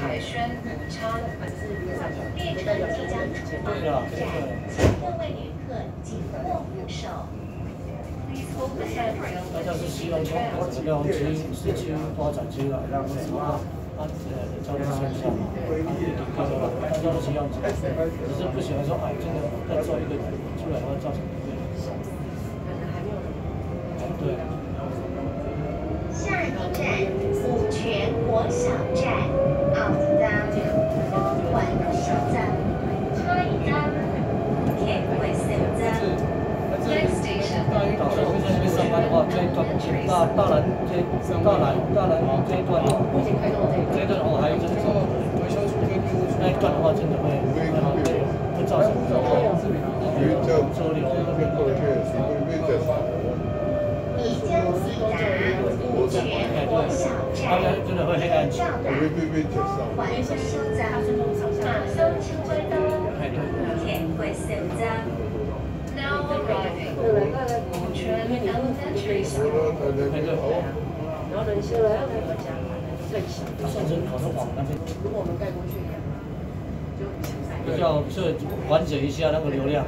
凯旋武昌，列车即将出站，请各位旅客紧握扶手。大家是希望从两区市区发展出来，让什么啊呃交通顺畅，大家都希望，只是不喜欢说哎，真的再做一个出来的话造成一个对。下一站五泉国小站，奥站东环小站，下一站田尾小站。那边上班的话，这一段大大南这大南大南这一段，这一段的话还有就是说，那一段的话真的会会会造成这个车流那边过去，已将抵达五泉国小站，真的会黑暗。到达东环小站，马上请回到田尾小站。Now arriving. 五泉 Elementary School. 然后人修了要那个加更小，甚至考上网那边如果我们盖过去，就比较是缓解一下那个流量。